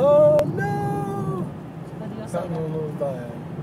Oh no! Adiós, no, no, no, bye.